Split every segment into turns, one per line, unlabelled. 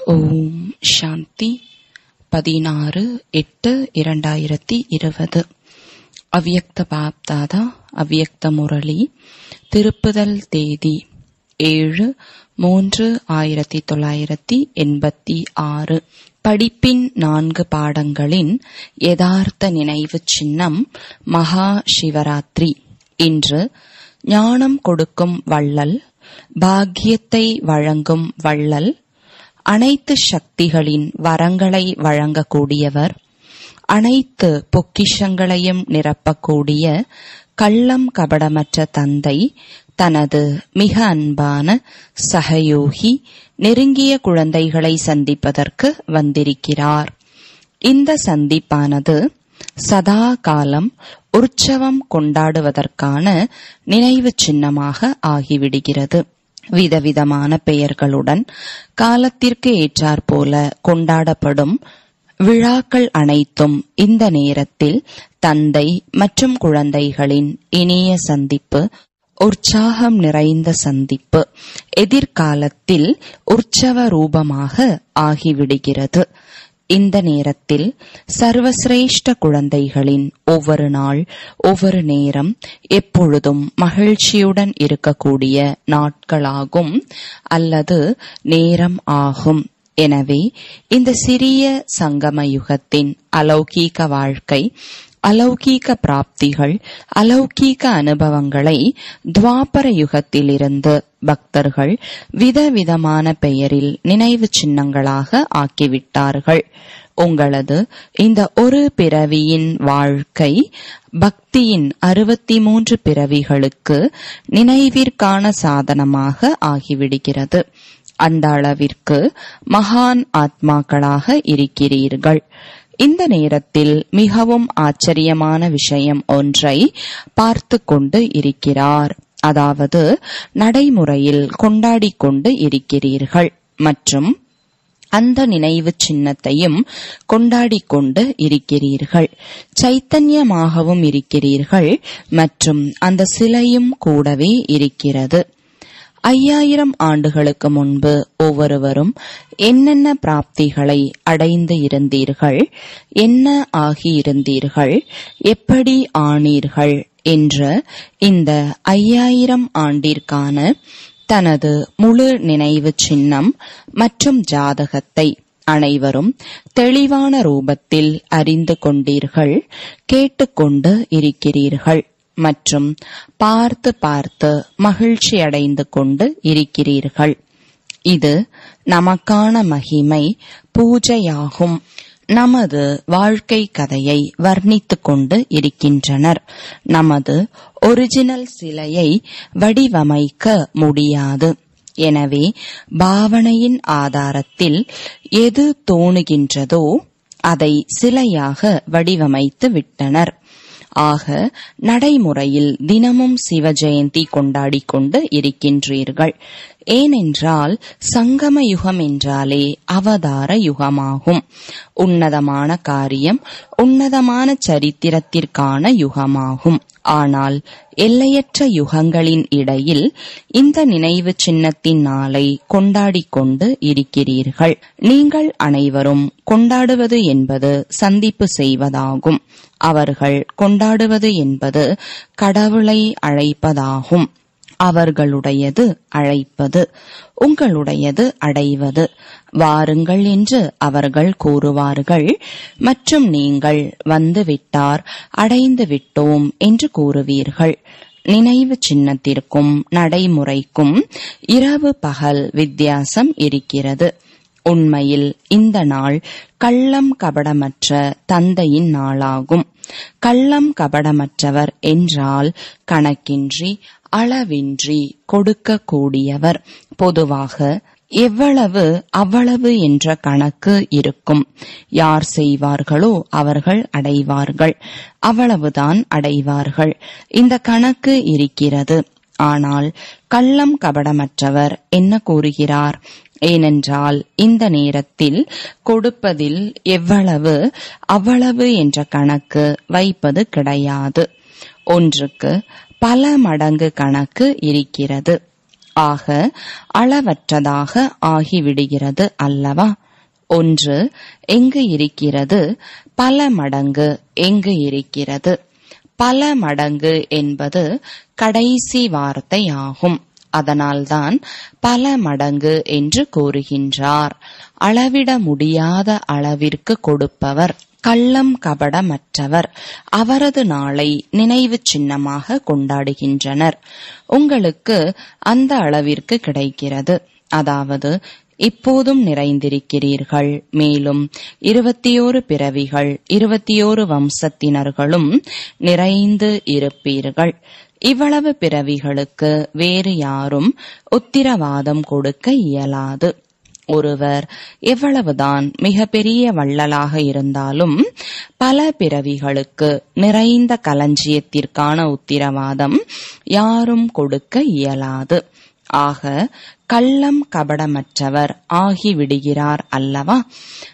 ஓம் சாந்தி. பதினாறு எட்டு இரண்டாயிரத்தி இருபது. அவ்யக்த பாப்தாதா அவ்யக்த முரளி. திருப்புதல் தேதி ஏழு மூன்று ஆயிரத்தி தொள்ளாயிரத்தி எண்பத்தி ஆறு. படிப்பின் நான்கு பாடங்களின் யதார்த்த நினைவு சின்னம் மகா சிவராத்திரி. இன்று ஞானம் கொடுக்கும் வள்ளல் பாக்கியத்தை வழங்கும் வள்ளல் அனைத்து சக்திகளின் வரங்களை வழங்கக்கூடியவர் அனைத்து பொக்கிஷங்களையும் நிரப்பக்கூடிய கள்ளம் கபடமற்ற தந்தை தனது மிக அன்பான சகயோகி நெருங்கிய குழந்தைகளை சந்திப்பதற்கு வந்திருக்கிறார். இந்த சந்திப்பானது சதா காலம் உற்சவம் கொண்டாடுவதற்கான நினைவு சின்னமாக ஆகிவிடுகிறது. விதவிதமான பெயர்களுடன் காலத்திற்கு ஏற்றாற்போல கொண்டாடப்படும் விழாக்கள் அனைத்தும் இந்த நேரத்தில் தந்தை மற்றும் குழந்தைகளின் இனிய சந்திப்பு உற்சாகம் நிறைந்த சந்திப்பு எதிர்காலத்தில் உற்சவ ரூபமாக ஆகிவிடுகிறது. இந்த நேரத்தில் சர்வசிரேஷ்ட குழந்தைகளின் ஒவ்வொரு நாள் ஒவ்வொரு நேரம் எப்பொழுதும் மகிழ்ச்சியுடன் இருக்கக்கூடிய நாட்களாகும் அல்லது நேரம் ஆகும். எனவே இந்த சிறிய சங்கம யுகத்தின் அலௌகீக வாழ்க்கை அலௌகீக பிராப்திகள் அலௌகீக அனுபவங்களை துவாபர யுகத்திலிருந்து பக்தர்கள் விதவிதமான பெயரில் நினைவு சின்னங்களாக ஆக்கிவிட்டார்கள். உங்களது இந்த ஒரு பிறவியின் வாழ்க்கை பக்தியின் அறுபத்தி மூன்று பிறவிகளுக்கு நினைவிற்கான சாதனமாக ஆகிவிடுகிறது. அந்த அளவிற்கு மகான் ஆத்மாக்களாக இருக்கிறீர்கள். இந்த நேரத்தில் மிகவும் ஆச்சரியமான விஷயம் ஒன்றை பார்த்து கொண்டு இருக்கிறார். அதாவது நடைமுறையில் கொண்டாடிக்கொண்டு இருக்கிறீர்கள் மற்றும் அந்த நினைவு சின்னத்தையும் கொண்டாடிக்கொண்டு இருக்கிறீர்கள். சைத்தன்யமாகவும் இருக்கிறீர்கள் மற்றும் அந்த சிலையும் கூடவே இருக்கிறது. ஐயாயிரம் ஆண்டுகளுக்கு முன்பு ஒவ்வொருவரும் என்னென்ன பிராப்திகளை அடைந்து இருந்தீர்கள்? என்ன ஆகியிருந்தீர்கள்? எப்படி ஆனீர்கள்? என்ற இந்த ஐயாயிரம் ஆண்டிற்கான தனது முழு நினைவு சின்னம் மற்றும் ஜாதகத்தை அனைவரும் தெளிவான ரூபத்தில் அறிந்து கொண்டீர்கள் கேட்டுக்கொண்டு இருக்கிறீர்கள். மற்றும் பார்த்து பார்த்து மகிழ்ச்சி அடைந்து கொண்டு இருக்கிறீர்கள். இது நமக்கான மகிமை பூஜையாகும். நமது வாழ்க்கை கதையை வர்ணித்து கொண்டு இருக்கின்றனர். நமது ஒரிஜினல் சிலையை வடிவமைக்க முடியாது. எனவே பாவனையின் ஆதாரத்தில் எது தோணுகின்றதோ அதை சிலையாக வடிவமைத்து விட்டனர். ஆக நடைமுறையில் தினமும் சிவ ஜெயந்தி கொண்டாடிக் கொண்டு இருக்கின்றீர்கள். ஏனென்றால் சங்கம யுகம் என்றாலே அவதார யுகமாகும். உன்னதமான காரியம் உன்னதமான சரித்திரத்திற்கான யுகமாகும். ஆனால் எல்லையற்ற யுகங்களின் இடையில் இந்த நினைவு சின்னத்தின் நாளை கொண்டாடிக் கொண்டு இருக்கிறீர்கள். நீங்கள் அனைவரும் கொண்டாடுவது என்பது சந்திப்பு செய்வதாகும். அவர்கள் கொண்டாடுவது என்பது கடவுளை அழைப்பதாகும். அவர்களுடையது அழைப்பது உங்களுடையது அடைவது. வாருங்கள் என்று அவர்கள் கூறுவார்கள். மற்றும் நீங்கள் வந்துவிட்டார் அடைந்து விட்டோம் என்று கூறுவீர்கள். நினைவு சின்னத்திற்கும் நடைமுறைக்கும் இரவு பகல் வித்தியாசம் இருக்கிறது. உண்மையில் இந்த நாள் கள்ளம் கபடமற்ற தந்தையின் நாளாகும். கள்ளம் கபடமற்றவர் என்றால் கணக்கின்றி அளவின்றி கொடுக்கக்கூடியவர். பொதுவாக எவ்வளவு அவ்வளவு என்ற கணக்கு இருக்கும். யார் செய்வார்களோ அவர்கள் அடைவார்கள். அவ்வளவுதான் அடைவார்கள். இந்த கணக்கு இருக்கிறது. ஆனால் கள்ளம் கபடமற்றவர் என்ன கூறுகிறார்? ஏனென்றால் இந்த நேரத்தில் கொடுப்பதில் எவ்வளவு அவ்வளவு என்ற கணக்கு வைப்பது கிடையாது. ஒன்றுக்கு பல மடங்கு கணக்கு இருக்கிறது. ஆக அளவற்றதாக ஆகிவிடுகிறது அல்லவா? ஒன்று எங்கு இருக்கிறது? பல மடங்கு எங்கு இருக்கிறது? பல மடங்கு என்பது கடைசி வார்த்தை ஆகும் அதனால்தான் பல மடங்கு என்று கூறுகின்றார். அளவிட முடியாத அளவிற்கு கொடுப்பவர் கள்ளம் கபடமற்றவர் அவரது நாளை நினைவு சின்னமாக கொண்டாடுகின்றனர். உங்களுக்கு அந்த அளவிற்கு கிடைக்கிறது. அதாவது இப்போதும் நிறைந்திருக்கிறீர்கள். மேலும் இருபத்தியோரு பிறவிகள் இருபத்தியோரு வம்சத்தினர்களும் நிறைந்து இருப்பீர்கள். இவ்வளவு பிறவிகளுக்கு வேறு யாரும் உத்திரவாதம் கொடுக்க இயலாது. ஒருவர் எவ்வளவுதான் மிகப்பெரிய வள்ளலாக இருந்தாலும் பல பிறவிகளுக்கு நிறைந்த களஞ்சியத்திற்கான உத்திரவாதம் யாரும் கொடுக்க இயலாது. ஆக கள்ளம் கபடமற்றவர் ஆகிவிடுகிறார் அல்லவா?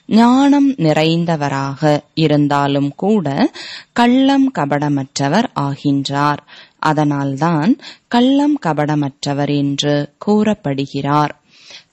ஞானம் நிறைந்தவராக இருந்தாலும் கூட கள்ளம் கபடமற்றவர் ஆகின்றார். அதனால்தான் கள்ளம் கபடமற்றவர் என்று கூறப்படுகிறார்.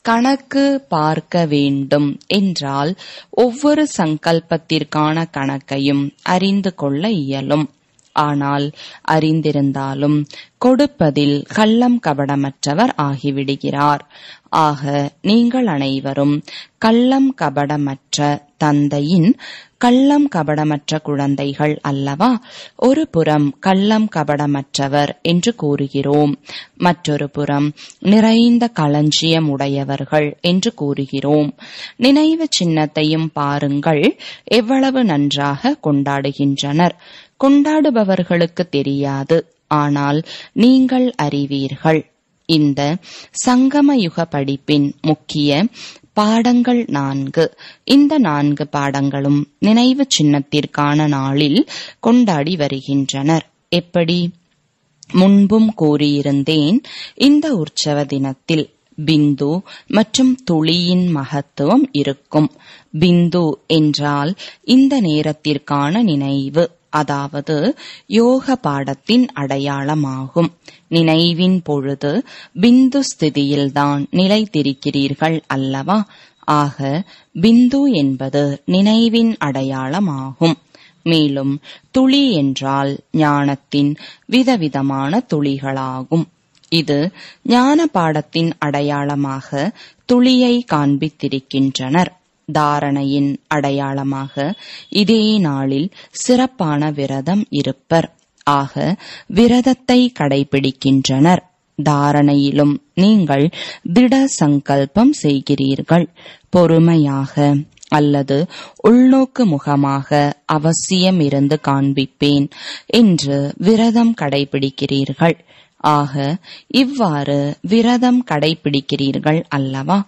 கணக்கு பார்க்க வேண்டும் என்றால் ஒவ்வொரு சங்கல்பத்திற்கான கணக்கையும் அறிந்து கொள்ள இயலும். ஆனால் அறிந்திருந்தாலும் கொடுப்பதில் கள்ளம் கபடமற்றவர் ஆகிவிடுகிறார். ஆக நீங்கள் அனைவரும் கள்ளம் கபடமற்ற தந்தையின் கள்ளம் கபடமற்ற குழந்தைகள் அல்லவா? ஒரு புறம் கள்ளம் கபடமற்றவர் என்று கூறுகிறோம். மற்றொரு புறம் நிறைந்த களஞ்சியம் உடையவர்கள் என்று கூறுகிறோம். நினைவு சின்னத்தையும் பாருங்கள். எவ்வளவு நன்றாக கொண்டாடுகின்றனர். கொண்டாடுபவர்களுக்கு தெரியாது. ஆனால் நீங்கள் அறிவீர்கள். இந்த சங்கமயுக படிப்பின் முக்கிய பாடங்கள் நான்கு. இந்த நான்கு பாடங்களும் நினைவு சின்னத்திற்கான நாளில் கொண்டாடி வருகின்றனர். எப்படி? முன்பும் கூறியிருந்தேன் இந்த உற்சவ தினத்தில் பிந்து மற்றும் துளியின் மகத்துவம் இருக்கும். பிந்து என்றால் இந்த நேரத்திற்கான நினைவு. அதாவது யோக பாடத்தின் அடையாளமாகும். நினைவின் பொழுது பிந்து ஸ்திதியில்தான் நிலைத்திருக்கிறீர்கள் அல்லவா? ஆக பிந்து என்பது நினைவின் அடையாளமாகும். மேலும் துளி என்றால் ஞானத்தின் விதவிதமான துளிகளாகும். இது ஞான பாடத்தின் அடையாளமாக துளியை காண்பித்திருக்கின்றனர். தாரணையின் அடையாளமாக இதே நாளில் சிறப்பான விரதம் இருப்பர். ஆக விரதத்தை கடைபிடிக்கின்றனர். தாரணையிலும் நீங்கள் திட சங்கல்பம் செய்கிறீர்கள். பொறுமையாக அல்லது உள்நோக்கு முகமாக அவசியம் இருந்து காண்பிப்பேன் என்று விரதம் கடைபிடிக்கிறீர்கள். ஆக இவ்வாறு விரதம் கடைபிடிக்கிறீர்கள் அல்லவா?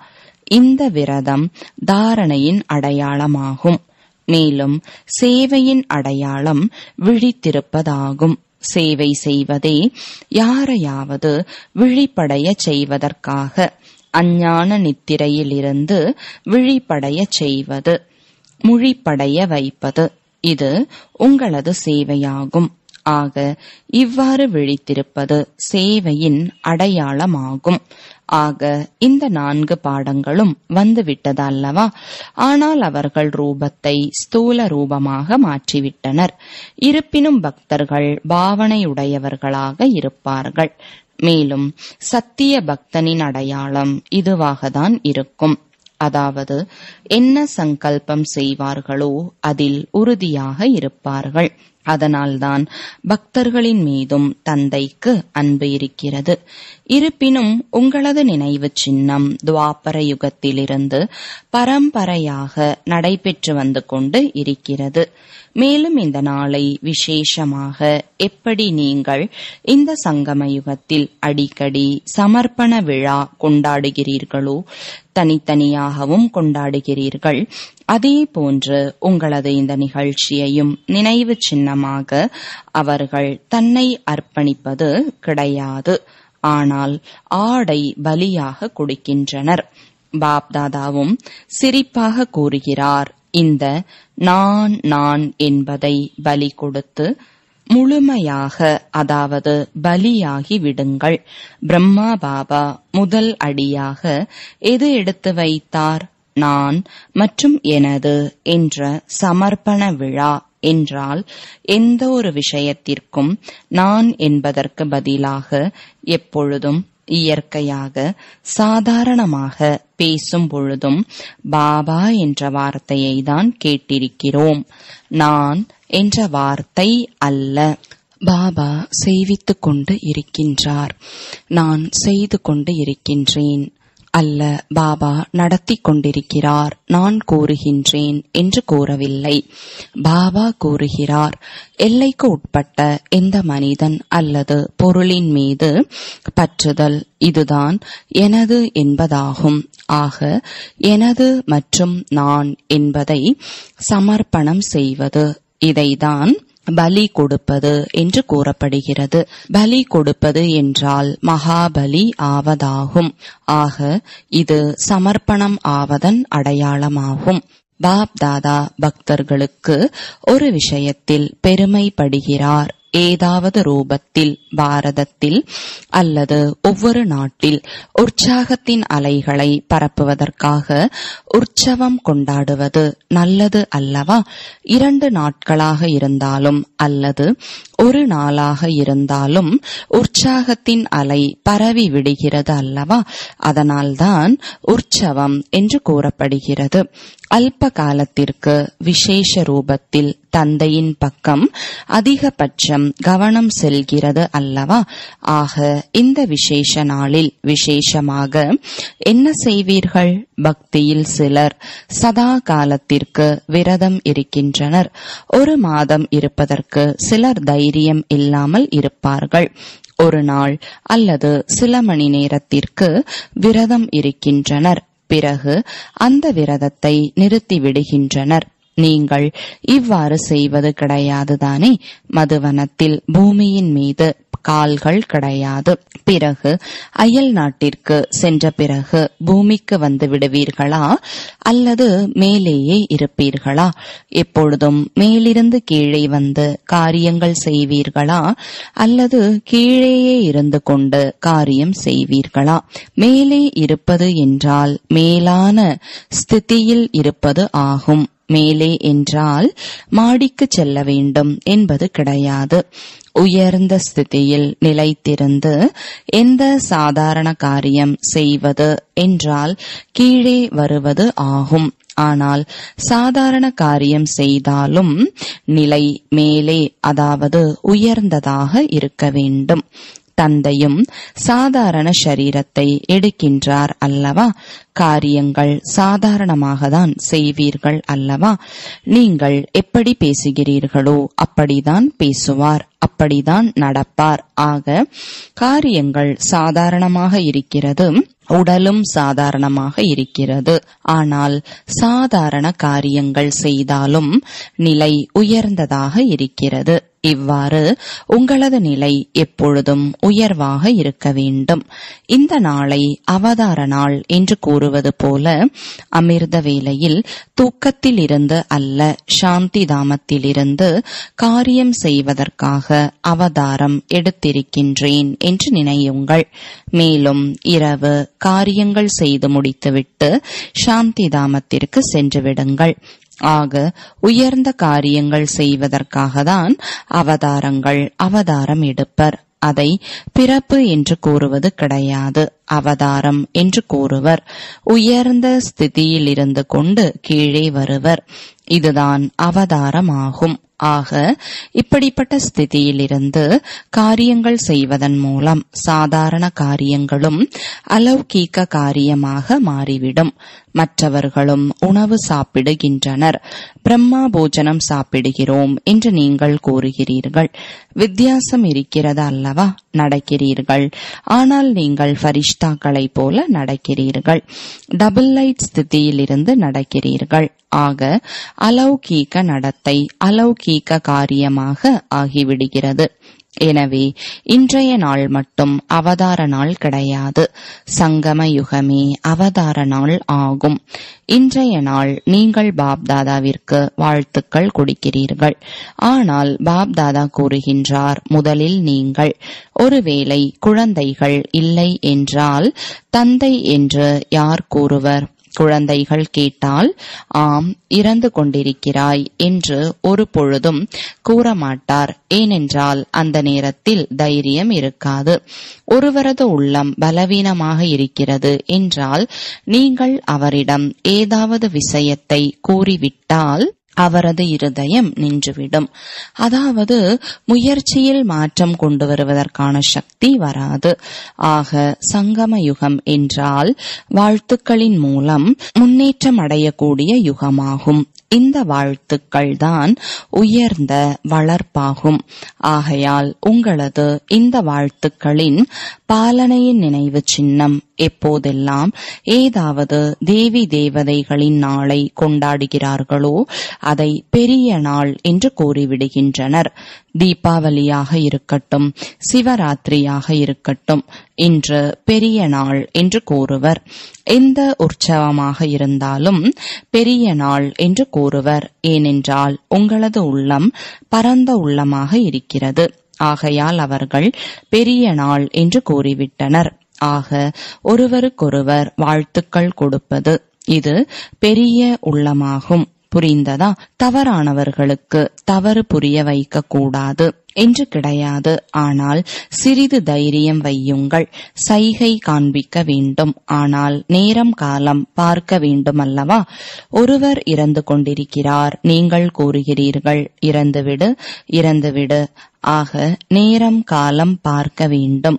இந்த விரதம் தாரணையின் அடையாளமாகும். மேலும் சேவையின் அடையாளம் விழித்திருப்பதாகும். சேவை செய்வதே யாரையாவது விழிப்படைய செய்வதற்காக அஞ்ஞான நித்திரையிலிருந்து விழிப்படைய செய்வது முழிப்படைய வைப்பது இது உங்களது சேவையாகும். ஆக இவ்வாறு விழித்திருப்பது சேவையின் அடையாளமாகும். ஆக இந்த நான்கு பாடங்களும் வந்துவிட்டது அல்லவா ஆனால் அவர்கள் ரூபத்தை ஸ்தூல ரூபமாக மாற்றிவிட்டனர். இருப்பினும் பக்தர்கள் பாவனையுடையவர்களாக இருப்பார்கள். மேலும் சத்திய பக்தனின் அடையாளம் இதுவாகத்தான் இருக்கும். அதாவது என்ன சங்கல்பம் செய்வார்களோ அதில் உறுதியாக இருப்பார்கள். அதனால்தான் பக்தர்களின் மீதும் தந்தைக்கு அன்பு இருக்கிறது. இருப்பினும் உங்களது நினைவு சின்னம் துவாபர யுகத்திலிருந்து பரம்பரையாக நடைபெற்று வந்து கொண்டு இருக்கிறது. மேலும் இந்த நாளை விசேஷமாக எப்படி நீங்கள் இந்த சங்கம யுகத்தில் அடிக்கடி சமர்ப்பண விழா கொண்டாடுகிறீர்களோ தனித்தனியாகவும் கொண்டாடுகிறீர்கள் அதே போன்று உங்களது இந்த நிகழ்ச்சியையும் நினைவு சின்னமாக அவர்கள் தன்னை அர்ப்பணிப்பது கிடையாது. ஆனால் ஆடை பலியாக கொடுக்கின்றனர். பாப்தாதாவும் சிரிப்பாக கூறுகிறார். இந்த நான் நான் என்பதை பலி கொடுத்து முழுமையாக அதாவது பலியாகி விடுங்கள். பிரம்மா பாபா முதல் அடியாக எது எடுத்து வைத்தார்? நான் மற்றும் எனது என்ற சமர்ப்பண விழா என்றால் எந்த ஒரு விஷயத்திற்கும் நான் என்பதற்கு பதிலாக எப்பொழுதும் இயற்கையாக சாதாரணமாக பேசும் பொழுதும் பாபா என்ற வார்த்தையை தான் கேட்டிருக்கிறோம். நான் என்ற வார்த்தை அல்ல. பாபா செய்வித்துக் கொண்டு இருக்கின்றார். நான் செய்து கொண்டு இருக்கின்றேன். அல்ல பாபா நடத்தி கொண்டிருக்கிறார் நான் கூறுகின்றேன் என்று கூறவில்லை. பாபா கூறுகிறார் எல்லைக்கு உட்பட்ட எந்த மனிதன் அல்லது பொருளின் மீது பற்றுதல் இதுதான் எனது என்பதாகும். ஆக எனது மற்றும் நான் என்பதை சமர்ப்பணம் செய்வது இதைதான் பலி கொடுப்பது என்று கூறப்படுகிறது. பலி கொடுப்பது என்றால் மகாபலி ஆவதாகும். ஆக இது சமர்ப்பணம் ஆவதன் அடையாளமாகும். பாப் தாதா பக்தர்களுக்கு ஒரு விஷயத்தில் பெருமைப்படுகிறார். ஏதாவது ரூபத்தில் பாரதத்தில் அல்லது ஒவ்வொரு நாட்டில் உற்சாகத்தின் அலைகளை பரப்புவதற்காக உற்சவம் கொண்டாடுவது நல்லது அல்லவா? இரண்டு நாட்களாக இருந்தாலும் அல்லது ஒரு நாளாக இருந்தாலும் உற்சாகத்தின் அலை பரவி விடுகிறது அல்லவா? அதனால்தான் உற்சவம் என்று கூறப்படுகிறது. அல்ப காலத்திற்கு விசேஷ ரூபத்தில் தந்தையின் பக்கம் அதிகபட்சம் கவனம் செல்கிறது அல்லவா? ஆக இந்த விசேஷ நாளில் விசேஷமாக என்ன செய்வீர்கள்? பக்தியில் சிலர் சதா காலத்திற்கு விரதம் இருக்கின்றனர். ஒரு மாதம் இருப்பதற்கு சிலர் தைரியம் இல்லாமல் இருப்பார்கள். ஒரு நாள் அல்லது சில மணி நேரத்திற்கு விரதம் இருக்கின்றனர். பிறகு அந்த விரதத்தை நிறுத்திவிடுகின்றனர். நீங்கள் இவ்வாறு செய்வது கிடையாதுதானே? மதுவனத்தில் பூமியின் மீது கால்கள் கிடையாது. பிறகு அயல் நாட்டிற்கு சென்ற பிறகு பூமிக்கு வந்து விடுவீர்களா? அல்லது மேலேயே இருப்பீர்களா? எப்பொழுதும் மேலிருந்து கீழே வந்து காரியங்கள் செய்வீர்களா? அல்லது கீழேயே இருந்து கொண்டு காரியம் செய்வீர்களா? மேலே இருப்பது என்றால் மேலான ஸ்திதியில் இருப்பது ஆகும். மேலே என்றால் மாடிக்கு செல்ல வேண்டும் என்பது கிடையாது. உயர்ந்த ஸ்திதியில் நிலைத்திருந்து எந்த சாதாரண காரியம் செய்வது என்றால் கீழே வருவது ஆகும். ஆனால் சாதாரண காரியம் செய்தாலும் நிலை மேலே அதாவது உயர்ந்ததாக இருக்க வேண்டும். தந்தையும் சாதாரண சரீரத்தை எடுக்கின்றார் அல்லவா? காரியங்கள் சாதாரணமாக தான் செய்வீர்கள் அல்லவா? நீங்கள் எப்படி பேசுகிறீர்களோ அப்படிதான் பேசுவார் அப்படிதான் நடப்பார். ஆக காரியங்கள் சாதாரணமாக இருக்கிறது உடலும் சாதாரணமாக இருக்கிறது. ஆனால் சாதாரண காரியங்கள் செய்தாலும் நிலை உயர்ந்ததாக இருக்கிறது. இவ்வாறு உங்களது நிலை எப்பொழுதும் உயர்வாக இருக்க வேண்டும். இந்த நாளை அவதார நாள் என்று கூறுவது போல அமிர்த வேளையில் தூக்கத்தில் இருந்து அல்ல சாந்தி தாமத்திலிருந்து காரியம் செய்வதற்காக அவதாரம் எடுத்திருக்கின்றேன் என்று நினையுங்கள். மேலும் இரவு காரியங்கள் செய்து முடித்துவிட்டு சாந்தி தாமத்திற்கு சென்றுவிடுங்கள் ஆக உயர்ந்த காரியங்கள் செய்வதற்காக தான் அவதாரங்கள் அவதாரம் எடுப்பர். அதை பிறப்பு என்று கூறுவது கிடையாது. அவதாரம் என்று கூறுவர். உயர்ந்த ஸ்திதியில் இருந்து கொண்டு கீழே வருவர். இதுதான் அவதாரமாகும். ஆக இப்படிப்பட்ட ஸ்திதியிலிருந்து காரியங்கள் செய்வதன் மூலம் சாதாரண காரியங்களும் அலௌகீக காரியமாக மாறிவிடும். மற்றவர்களும் உணவு சாப்பிடுகின்றனர். பிரம்மா போஜனம் சாப்பிடுகிறோம் என்று நீங்கள் கூறுகிறீர்கள். வித்தியாசம் இருக்கிறது அல்லவா? நடக்கிறீர்கள். ஆனால் நீங்கள் ஃபரிஷ்தாக்களைப் போல நடக்கிறீர்கள். Double light ஸ்திதியிலிருந்து நடக்கிறீர்கள். ஆக அலௌகீக நடத்தை அலௌகீக காரியமாக ஆகிவிடுகிறது. எனவே இன்றைய நாள் மட்டும் அவதார நாள் கிடையாது. சங்கம யுகமே அவதார நாள் ஆகும். இன்றைய நாள் நீங்கள் பாப்தாதாவிற்கு வாழ்த்துக்கள் கொடுக்கிறீர்கள். ஆனால் பாப்தாதா கூறுகின்றார் முதலில் நீங்கள். ஒருவேளை குழந்தைகள் இல்லை என்றால் தந்தை என்று யார் கூறுவர்? குழந்தைகள் கேட்டால் ஆம் இறந்து கொண்டிருக்கிறாய் என்று ஒரு பொழுதும் கூறமாட்டார். ஏனென்றால் அந்த நேரத்தில் தைரியம் இருக்காது. ஒருவரது உள்ளம் பலவீனமாக இருக்கிறது என்றால் நீங்கள் அவரிடம் ஏதாவது விஷயத்தை கூறிவிட்டால் அவரது இருதயம் நின்றுவிடும். அதாவது முயற்சியில் மாற்றம் கொண்டு வருவதற்கான சக்தி வராது. ஆக சங்கம யுகம் என்றால் வாழ்த்துக்களின் மூலம் முன்னேற்றம் அடையக்கூடிய யுகமாகும். இந்த வாழ்த்துக்கள் தான் உயர்ந்த வளர்ப்பாகும். ஆகையால் உங்களது இந்த வாழ்த்துக்களின் பாலனையின் நினைவு சின்னம் எப்போதெல்லாம் ஏதாவது தேவி தேவதைகளின் நாளை கொண்டாடுகிறார்களோ அதை பெரிய நாள் என்று கூறிவிடுகின்றனர். தீபாவளியாக இருக்கட்டும் சிவராத்திரியாக இருக்கட்டும் இன்று பெரிய நாள் என்று கூறுவர். எந்த உற்சவமாக இருந்தாலும் பெரிய நாள் என்று கூறுவர். ஏனென்றால் உங்களது உள்ளம் பரந்த உள்ளமாக இருக்கிறது. ஆகையால் அவர்கள் பெரிய நாள் என்று கூறிவிட்டனர். ஆக ஒருவருக்கொருவர் வாழ்த்துக்கள் கொடுப்பது இது பெரிய உள்ளமாகும். புரிந்ததா? தவறானவர்களுக்கு தவறு புரிய வைக்க கூடாது என்று கிடையாது. ஆனால் சிறிது தைரியம் வையுங்கள். சைகை காண்பிக்க வேண்டும். ஆனால் நேரம் காலம் பார்க்க வேண்டும் அல்லவா ஒருவர் இறந்து கொண்டிருக்கிறார். நீங்கள் கூறுகிறீர்கள் இறந்துவிடு இறந்துவிடு. ஆக நேரம் காலம் பார்க்க வேண்டும்.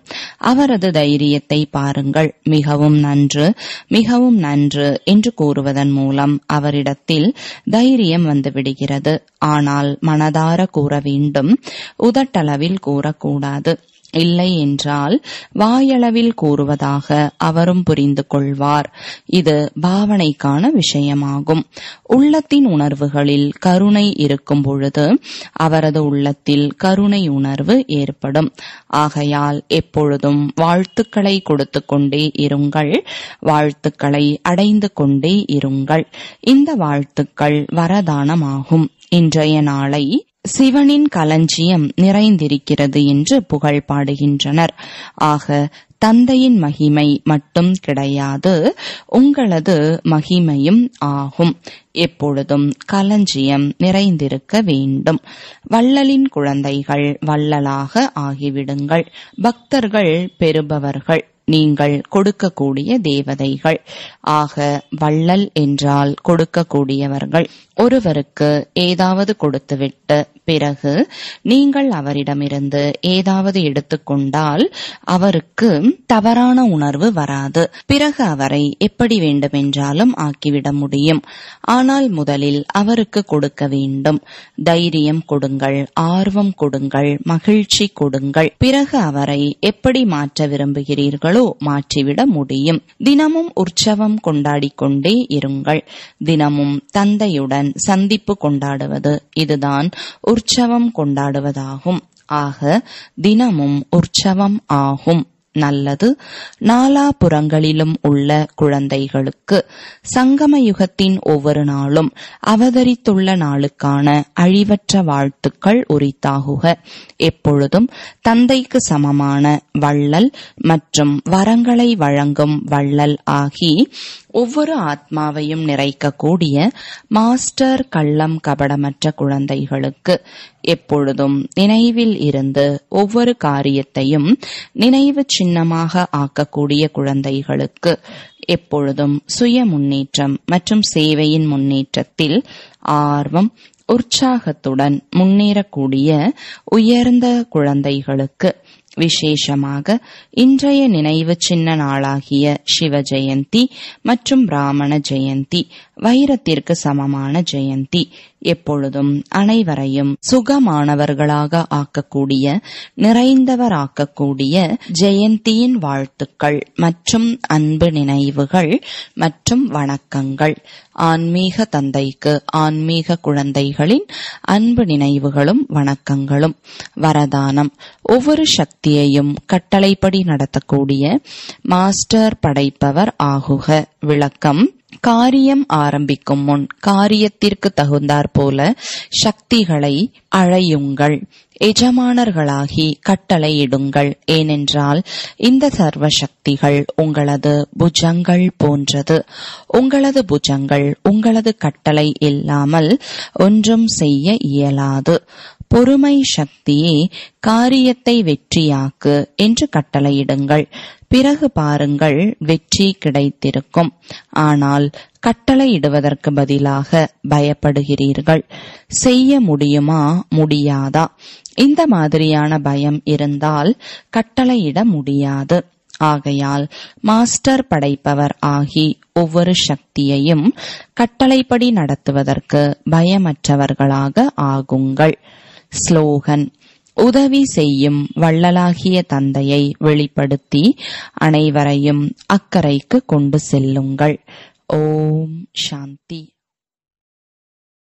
அவரது தைரியத்தை பாருங்கள். மிகவும் நன்று மிகவும் நன்று என்று கூறுவதன் மூலம் அவரிடத்தில் தைரியம் வந்துவிடுகிறது ஆனால் மனதார கூற வேண்டும். உதட்டளவில் கூறக்கூடாது. இல்லை என்றால் வாயளவில் கூறுவதாக அவரும் புரிந்து கொள்வார். இது பாவனைக்கான விஷயமாகும். உள்ளத்தின் உணர்வுகளில் கருணை இருக்கும் பொழுது அவரது உள்ளத்தில் கருணை உணர்வு ஏற்படும். ஆகையால் எப்பொழுதும் வாழ்த்துக்களை கொடுத்து கொண்டே இருங்கள். வாழ்த்துக்களை அடைந்து கொண்டே இருங்கள். இந்த வாழ்த்துக்கள் வரதானமாகும். இன்றைய நாளை சிவனின் களஞ்சியம் நிறைந்திருக்கிறது என்று புகழ் பாடுகின்றனர். ஆக தந்தையின் மகிமை மட்டும் கிடையாது உங்களது மகிமையும் ஆகும். எப்பொழுதும் களஞ்சியம் நிறைந்திருக்க வேண்டும். வள்ளலின் குழந்தைகள் வள்ளலாக ஆகிவிடுங்கள். பக்தர்கள் பெறுபவர்கள். நீங்கள் கொடுக்கக்கூடிய தேவதைகள். ஆக வள்ளல் என்றால் கொடுக்கக்கூடியவர்கள். ஒருவருக்கு ஏதாவது கொடுத்துவிட்டு பிறகு நீங்கள் அவரிடமிருந்து ஏதாவது எடுத்துக்கொண்டால் அவருக்கு தவறான உணர்வு வராது. பிறகு அவரை எப்படி வேண்டுமென்றாலும் ஆக்கிவிட முடியும். ஆனால் முதலில் அவருக்கு கொடுக்க வேண்டும். தைரியம் கொடுங்கள் ஆர்வம் கொடுங்கள் மகிழ்ச்சி கொடுங்கள். பிறகு அவரை எப்படி மாற்ற விரும்புகிறீர்களோ மாற்றிவிட முடியும். தினமும் உற்சவம் கொண்டாடிக்கொண்டே இருங்கள். தினமும் தந்தையுடன் சந்திப்பு கொண்டாடுவது இதுதான் உற்சவம் கொண்டாடுவதாகும். ஆக தினமும் உற்சவம் ஆகும். நல்லது நாலாபுறங்களிலும் உள்ள குழந்தைகளுக்கு சங்கம யுகத்தின் ஒவ்வொரு நாளும் அவதரித்துள்ள நாளுக்கான அழிவற்ற வாழ்த்துக்கள் உரித்தாகுக. எப்பொழுதும் தந்தைக்கு சமமான வள்ளல் மற்றும் வரங்களை வழங்கும் வள்ளல் ஆகி ஒவ்வொரு ஆத்மாவையும் நிறைக்கக்கூடிய மாஸ்டர் கள்ளம் கபடமற்ற குழந்தைகளுக்கு எப்பொழுதும் நினைவில் இருந்து ஒவ்வொரு காரியத்தையும் நினைவு சின்னமாக ஆக்கக்கூடிய குழந்தைகளுக்கு எப்பொழுதும் சுய முன்னேற்றம் மற்றும் சேவையின் முன்னேற்றத்தில் ஆர்வம் உற்சாகத்துடன் முன்னேறக்கூடிய உயர்ந்த குழந்தைகளுக்கு விசேஷமாக இன்றைய நினைவு சின்ன நாளாகிய சிவ ஜெயந்தி மற்றும் பிராமண ஜெயந்தி வைரத்திற்கு சமமான ஜெயந்தி. எப்பொழுதும் அனைவரையும் சுகமானவர்களாக ஆக்கக்கூடிய நிறைந்தவராக்கக்கூடிய ஜெயந்தியின் வாழ்த்துக்கள் மற்றும் அன்பு நினைவுகள் மற்றும் வணக்கங்கள். ஆன்மீக தந்தைக்கு ஆன்மீக குழந்தைகளின் அன்பு நினைவுகளும் வணக்கங்களும். வரதானம். ஒவ்வொரு சக்தியையும் கட்டளைப்படி நடத்தக்கூடிய மாஸ்டர் படைப்பவர் ஆகுக. விளக்கம். காரியம் ஆரம்பிக்கும் முன் காரியத்திற்கு தகுந்தாற் போல சக்திகளை அழையுங்கள். எஜமானர்களாகி கட்டளையிடுங்கள் ஏனென்றால் இந்த சர்வ சக்திகள் உங்களது புஜங்கள் போன்றது. உங்களது புஜங்கள் உங்களது கட்டளை இல்லாமல் ஒன்றும் செய்ய இயலாது. பொறுமை சக்தியே காரியத்தை வெற்றியாக்கு என்று கட்டளையிடுங்கள் பிறகு பாருங்கள் வெற்றி கிடைத்திருக்கும். ஆனால் கட்டளையிடுவதற்கு பதிலாக பயப்படுகிறீர்கள். செய்ய முடியுமா? முடியாதா? இந்த மாதிரியான பயம் இருந்தால் கட்டளையிட முடியாது. ஆகையால் மாஸ்டர் படைப்பவர் ஆகி ஒவ்வொரு சக்தியையும் கட்டளைப்படி நடத்துவதற்கு பயமற்றவர்களாக ஆகுங்கள். ஸ்லோகன் உதவி செய்யும் வள்ளலாகிய தந்தையை வெளிப்படுத்தி அனைவரையும் அக்கறைக்கு கொண்டு செல்லுங்கள். ஓம் சாந்தி.